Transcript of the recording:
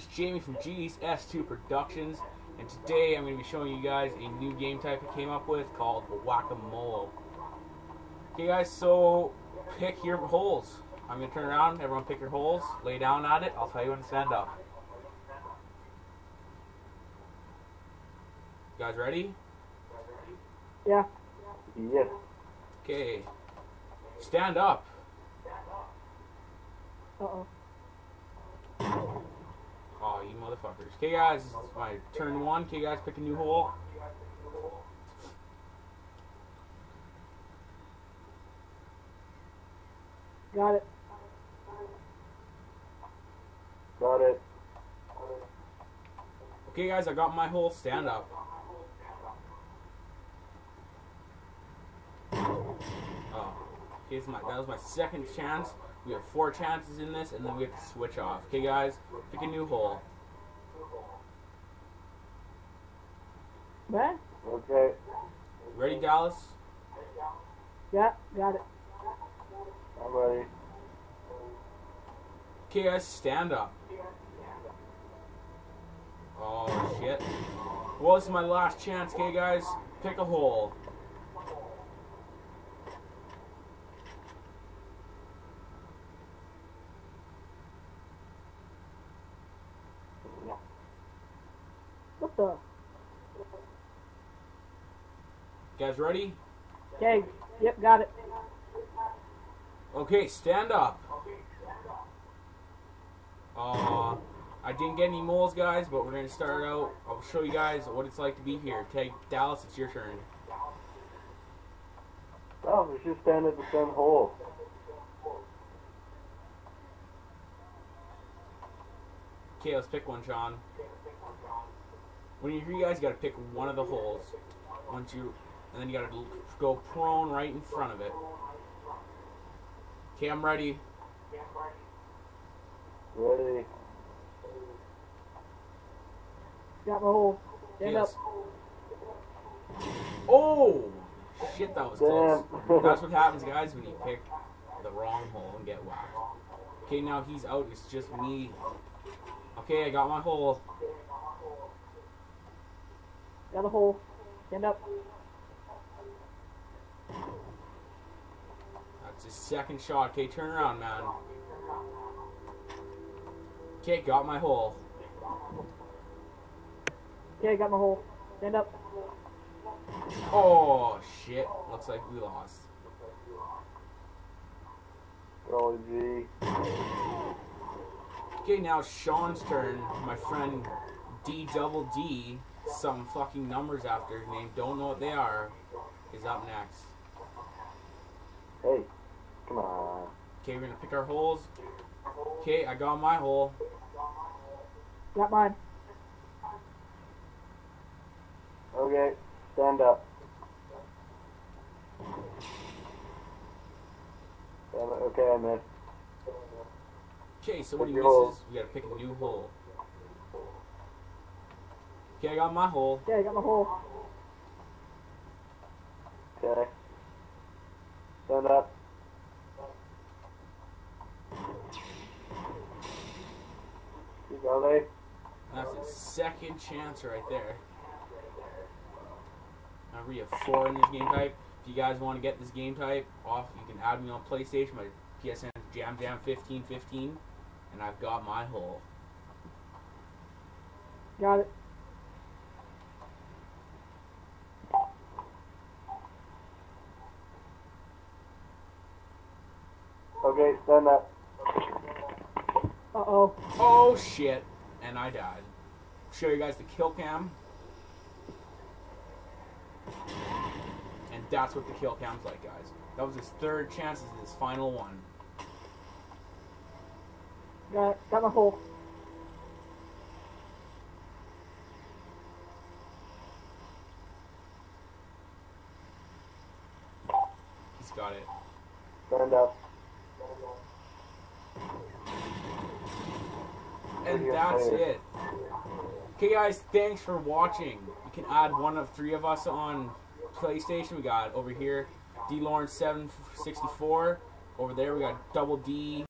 YouTube? It's Jamie from GzS2 Productions, and today I'm going to be showing you guys a new game type I came up with called Whack-A-Mole. Okay guys, so pick your holes. I'm going to turn around, everyone pick your holes, lay down at it, I'll tell you when to stand up. You guys ready? Yeah. Yes. Okay. Stand up. Uh oh. You motherfuckers. Okay, guys, this is my turn one. Okay, guys, pick a new hole. Got it. Got it. Okay, guys, I got my hole. Stand up. Oh, okay, my, that was my second chance. We have four chances in this, and then we have to switch off. Okay, guys, pick a new hole. What? Okay. Ready, Dallas? Yeah, got it. I'm ready. Okay, guys, stand up. Oh, shit. Well, this is my last chance, okay, guys? Pick a hole. What the? Guys, ready? Okay. Yep, got it. Okay, stand up. Uh, I didn't get any moles, guys, but we're going to start out. I'll show you guys what it's like to be here. Take Dallas, it's your turn. Oh, we should stand at the same hole. Okay, let's pick one, Sean. When you're here, you guys got to pick one of the holes. Once you, and then you got to go prone right in front of it. Okay, I'm ready. Ready. Got my hole. Stand Yes. up. Oh! Shit, that was close. That's what happens, guys, when you pick the wrong hole and get whacked. Okay, now he's out. It's just me. Okay, I got my hole. Got a hole. Stand up. That's his second shot. Okay, turn around, man. Okay, got my hole. Okay, got my hole. Stand up. Oh, shit. Looks like we lost. Golly gee. Okay, now Sean's turn. My friend D double D, some fucking numbers after his name, don't know what they are, is up next. Hey, come on. Okay, we're gonna pick our holes. Okay, I got my hole. Got mine. Okay, stand up. Damn. Okay, I missed. Okay, so what he Pick your hole. misses, we gotta pick a new hole. Okay, I got my hole. Okay, got my hole. Okay. Stand up. You got it. That's a second chance right there. Now we have four in this game type. If you guys want to get this game type off, you can add me on PlayStation. My PSN is Jam Jam 1515, and I've got my hole. Got it. Okay, stand up. Uh oh. Oh shit! And I died. Show you guys the kill cam. And that's what the kill cam's like, guys. That was his third chance. This is his final one. Got it. Got my hole. He's got it. Stand up. And that's it. Okay, guys, thanks for watching. You can add one of three of us on PlayStation. We got over here D Lawrence 764. Over there, we got Double D